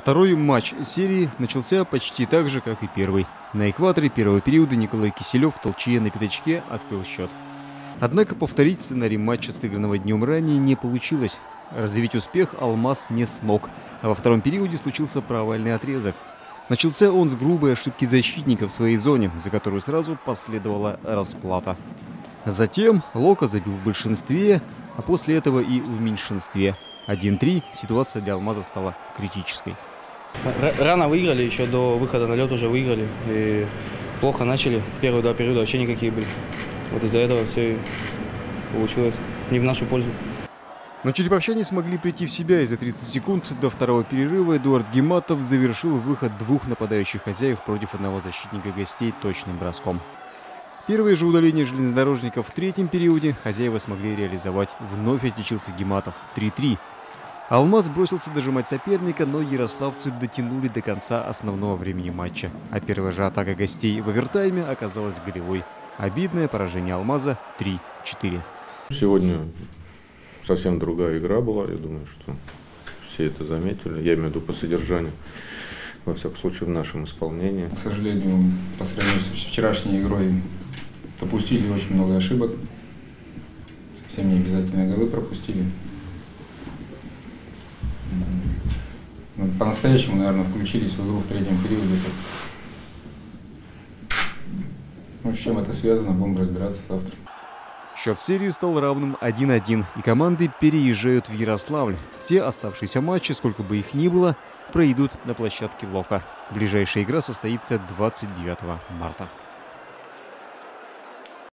Второй матч серии начался почти так же, как и первый. На экваторе первого периода Николай Киселев в толчье на пятачке открыл счет. Однако повторить сценарий матча, сыгранного днем ранее, не получилось. Развить успех «Алмаз» не смог, а во втором периоде случился провальный отрезок. Начался он с грубой ошибки защитника в своей зоне, за которую сразу последовала расплата. Затем Лока забил в большинстве, а после этого и в меньшинстве. 1-3 ситуация для «Алмаза» стала критической. Рано выиграли, еще до выхода на лед уже выиграли. И плохо начали. Первые два периода вообще никакие были. Вот из-за этого все получилось не в нашу пользу. Но череповчане смогли прийти в себя, и за 30 секунд до второго перерыва Эдуард Гематов завершил выход двух нападающих хозяев против одного защитника гостей точным броском. Первое же удаление железнодорожников в третьем периоде хозяева смогли реализовать. Вновь отличился Гематов 3-3. Алмаз бросился дожимать соперника, но ярославцы дотянули до конца основного времени матча. А первая же атака гостей в овертайме оказалась голевой. Обидное поражение Алмаза 3-4. Сегодня совсем другая игра была, я думаю, что все это заметили. Я имею в виду по содержанию, во всяком случае, в нашем исполнении. К сожалению, по сравнению с вчерашней игрой допустили очень много ошибок. Совсем не обязательно голы пропустили. Ну, по-настоящему, наверное, включились в игру в третьем периоде. Ну, с чем это связано, будем разбираться завтра. Счет серии стал равным 1-1, и команды переезжают в Ярославль. Все оставшиеся матчи, сколько бы их ни было, пройдут на площадке Лока. Ближайшая игра состоится 29 марта.